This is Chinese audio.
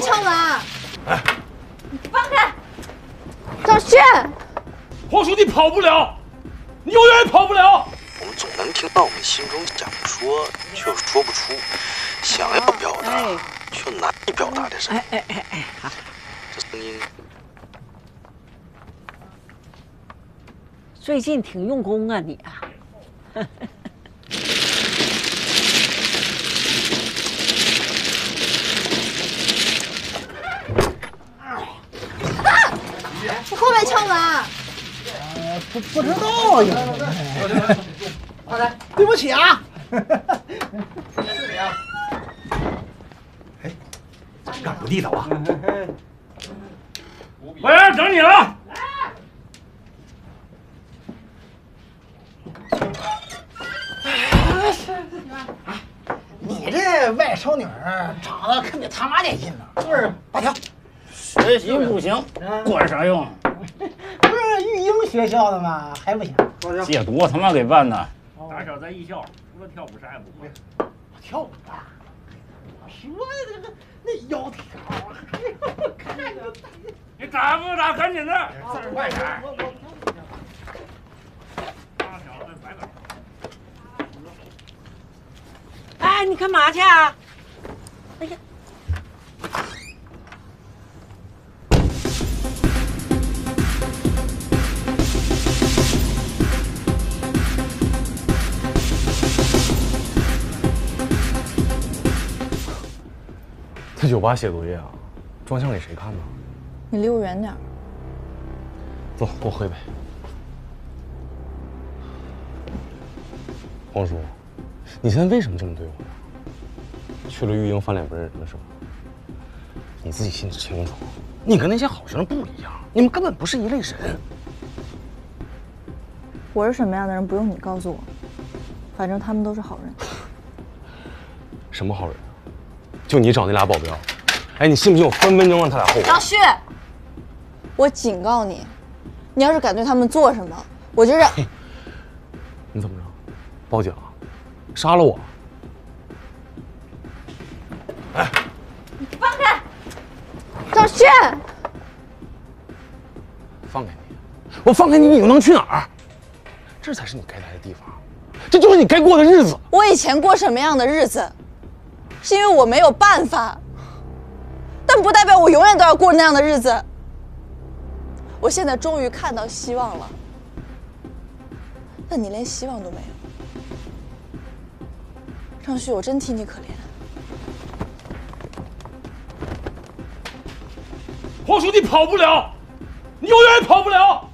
敲门！哎，你放开，赵旭！黄叔，你跑不了，你永远也跑不了。我们总能听到我们心中想说却说不出，想要表达却难以表达的事。哎哎哎，这声音。最近挺用功啊，你。你后面敲门啊？不不知道呀。对不起啊。哎，干不地道啊！我有人等你了。你这外甥女儿长得可比他妈年轻呢，是不是？八条。学习不行，管啥用？不是育英学校的吗？还不行。戒毒他妈给办的。打小在艺校，除了跳舞啥也不会。跳舞啊？我说的这个那窈窕，看着。你打不打？赶紧的，快点。哎，你干嘛去啊？哎呀！在酒吧写作业啊？装相给谁看呢？你离我远点。走，给我喝一杯。黄叔，你现在为什么这么对我呀？去了育英翻脸不认人了是吧？你自己心里清楚，你跟那些好学生不一样，你们根本不是一类人。我是什么样的人，不用你告诉我。反正他们都是好人。什么好人？就你找那俩保镖，哎，你信不信我分分钟让他俩后悔？张旭，我警告你，你要是敢对他们做什么，我就让……你怎么着？报警？杀了我？哎，你放开！张旭，放开你！我放开你，你又能去哪儿？这才是你该来的地方，这就是你该过的日子。我以前过什么样的日子？是因为我没有办法，但不代表我永远都要过那样的日子。我现在终于看到希望了，但你连希望都没有，张旭，我真替你可怜。皇叔，你跑不了，你永远也跑不了。